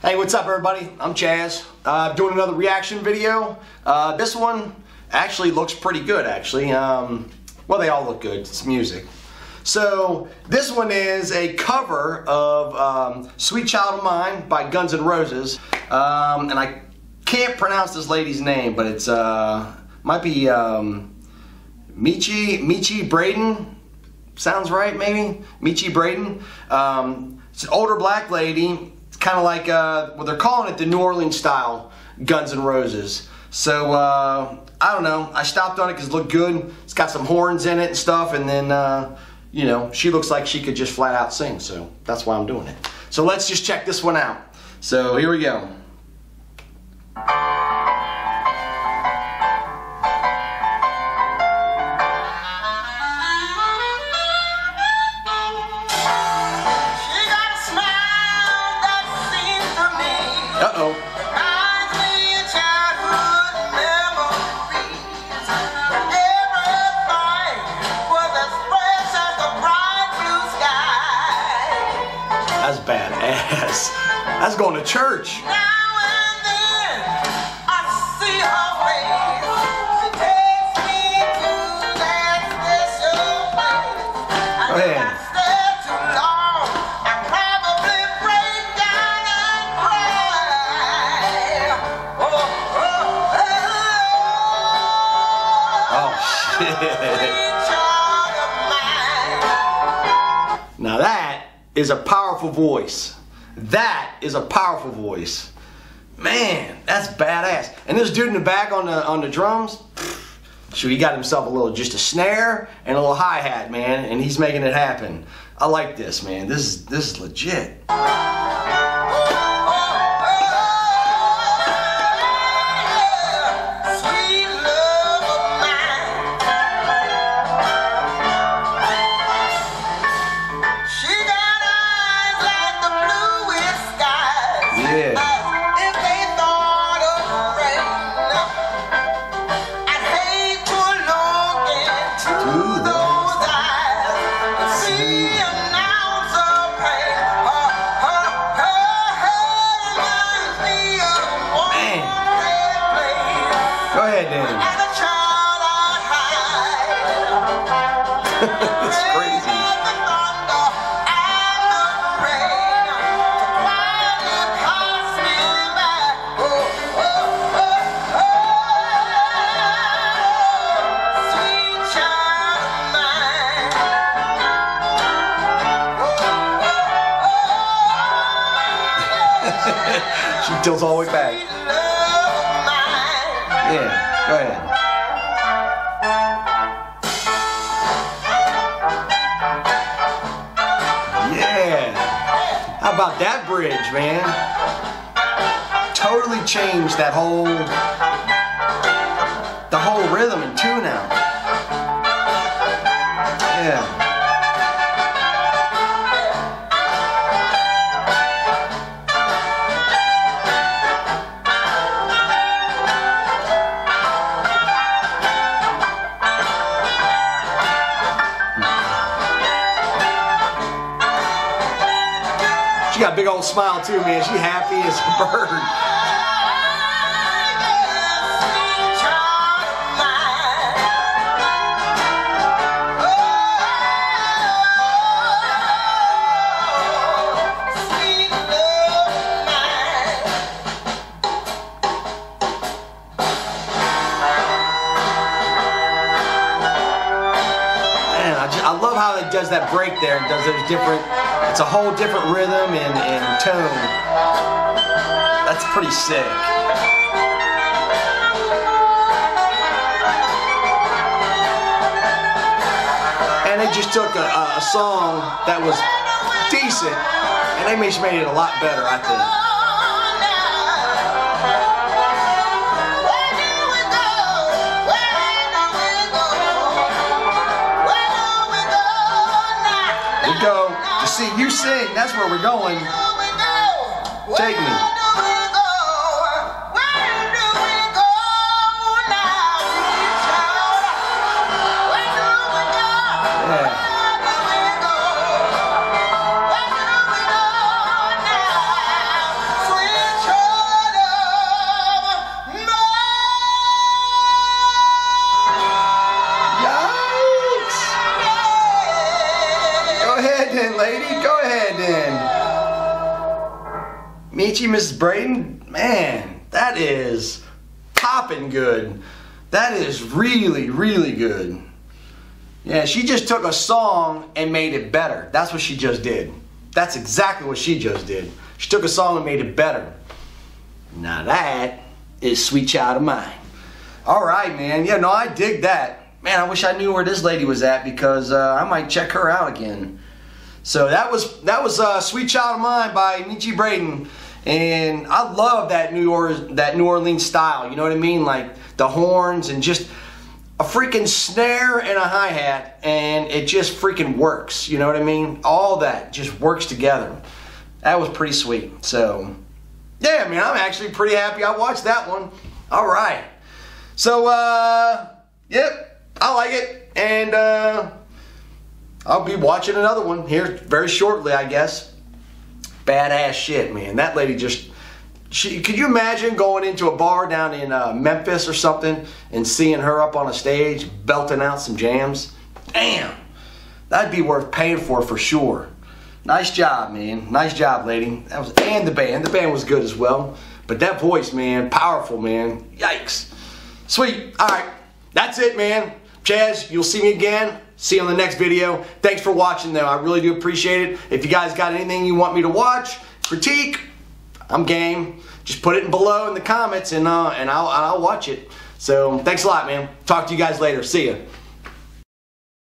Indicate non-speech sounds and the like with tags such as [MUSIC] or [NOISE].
Hey, what's up everybody? I'm Chas. Uh, doing another reaction video. Uh, this one actually looks pretty good actually. Um, well, they all look good. It's music. So this one is a cover of um, Sweet Child of Mine by Guns N' Roses. Um, and I can't pronounce this lady's name, but it's uh, might be um, Mechi, Mechi Braden. Sounds right, maybe? Mechi Braden. Um, it's an older black lady kind of like uh, well, they're calling it the New Orleans style Guns N' Roses. So uh, I don't know. I stopped on it because it looked good. It's got some horns in it and stuff, and then uh, you know she looks like she could just flat out sing. So that's why I'm doing it. So let's just check this one out. So here we go. Badass. That's going to church. Go ahead. Oh shit. Now that is a powerful voice. That is a powerful voice. Man, that's badass. And this dude in the back on the on the drums, so he got himself a little just a snare and a little hi-hat, man, and he's making it happen. I like this, man. This is this is legit. Go ahead, Danny. it's [LAUGHS] crazy. She tilts all the way back. Yeah, go ahead. Yeah. How about that bridge, man? Totally changed that whole the whole rhythm and tune out. Yeah. She got a big old smile too, man. She happy as a bird. I, love how it does that break there. It does those different. It's a whole different rhythm and, and tone. That's pretty sick. And they just took a, a, song that was decent and they just made it a lot better, I think. See you sing. That's where we're going. Take me. ahead then, lady. Go ahead then. Meet you, Mrs. Braden. Man, that is popping good. That is really, really good. Yeah, she just took a song and made it better. That's what she just did. That's exactly what she just did. She took a song and made it better. Now that is sweet child of mine. All right, man. Yeah, no, I dig that. Man, I wish I knew where this lady was at because uh, I might check her out again. So that was that was uh, "Sweet Child of Mine" by Mechi Braden, and I love that New Orleans that New Orleans style. You know what I mean? Like the horns and just a freaking snare and a hi hat, and it just freaking works. You know what I mean? All that just works together. That was pretty sweet. So yeah, man, I'm actually pretty happy I watched that one. All right. So uh, yep, I like it, and. Uh, I'll be watching another one here very shortly, I guess. Badass shit, man. That lady just. She, could you imagine going into a bar down in uh, Memphis or something and seeing her up on a stage belting out some jams? Damn, that'd be worth paying for for sure. Nice job, man. Nice job, lady. That was and the band. The band was good as well. But that voice, man, powerful, man. Yikes. Sweet. All right, that's it, man. Chas, you'll see me again. See you on the next video. Thanks for watching, though. I really do appreciate it. If you guys got anything you want me to watch, critique, I'm game. Just put it below in the comments, and uh, and I'll I'll watch it. So thanks a lot, man. Talk to you guys later. See ya.